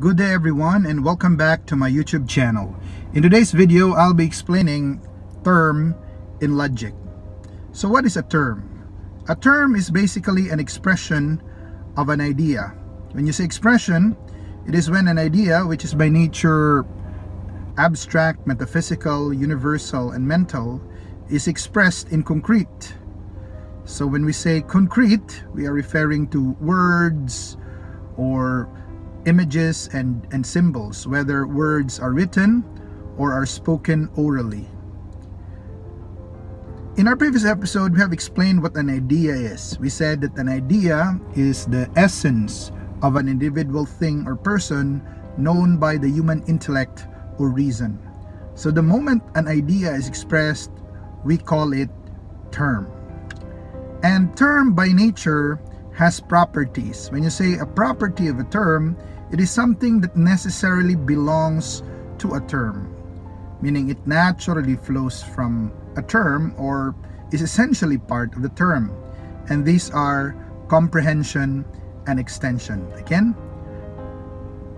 Good day everyone and welcome back to my YouTube channel. In today's video, I'll be explaining term in logic. So what is a term? A term is basically an expression of an idea. When you say expression, it is when an idea, which is by nature abstract, metaphysical, universal, and mental, is expressed in concrete. So when we say concrete, we are referring to words or images and, and symbols, whether words are written or are spoken orally. In our previous episode, we have explained what an idea is. We said that an idea is the essence of an individual thing or person known by the human intellect or reason. So the moment an idea is expressed, we call it term. And term by nature has properties. When you say a property of a term, it is something that necessarily belongs to a term, meaning it naturally flows from a term or is essentially part of the term. And these are comprehension and extension. Again,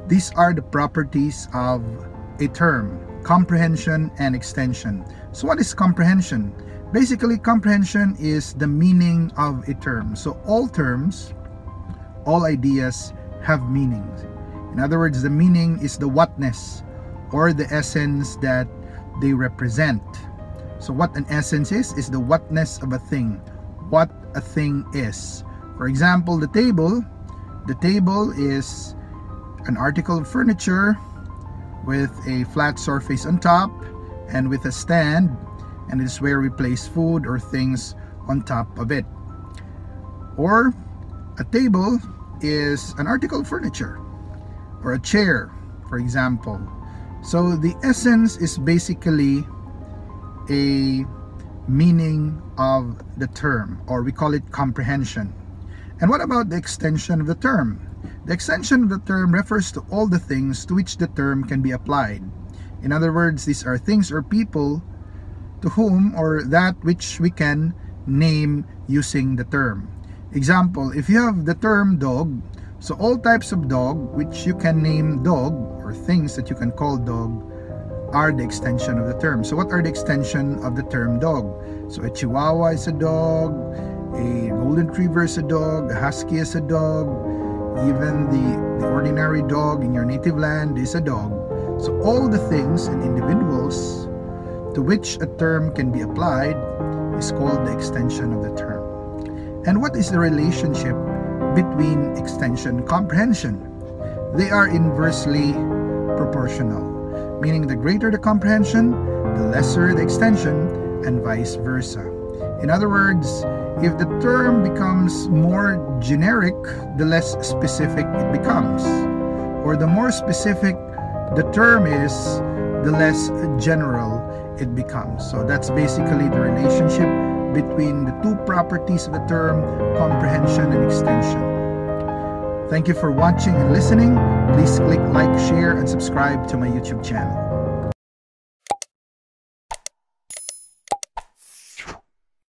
these are the properties of a term, comprehension and extension. So what is comprehension? Basically, comprehension is the meaning of a term. So all terms, all ideas have meanings. In other words, the meaning is the whatness or the essence that they represent. So what an essence is, is the whatness of a thing. What a thing is. For example, the table. The table is an article of furniture with a flat surface on top and with a stand and it's where we place food or things on top of it. Or a table is an article of furniture or a chair, for example. So the essence is basically a meaning of the term, or we call it comprehension. And what about the extension of the term? The extension of the term refers to all the things to which the term can be applied. In other words, these are things or people to whom or that which we can name using the term. Example, if you have the term dog, so all types of dog which you can name dog or things that you can call dog are the extension of the term. So what are the extension of the term dog? So a chihuahua is a dog, a golden retriever is a dog, a husky is a dog, even the, the ordinary dog in your native land is a dog. So all the things and individuals to which a term can be applied is called the extension of the term. And what is the relationship between extension and comprehension. They are inversely proportional, meaning the greater the comprehension, the lesser the extension, and vice versa. In other words, if the term becomes more generic, the less specific it becomes. Or the more specific the term is, the less general it becomes. So that's basically the relationship between the two properties of the term, comprehension and extension. Thank you for watching and listening. Please click like, share, and subscribe to my YouTube channel.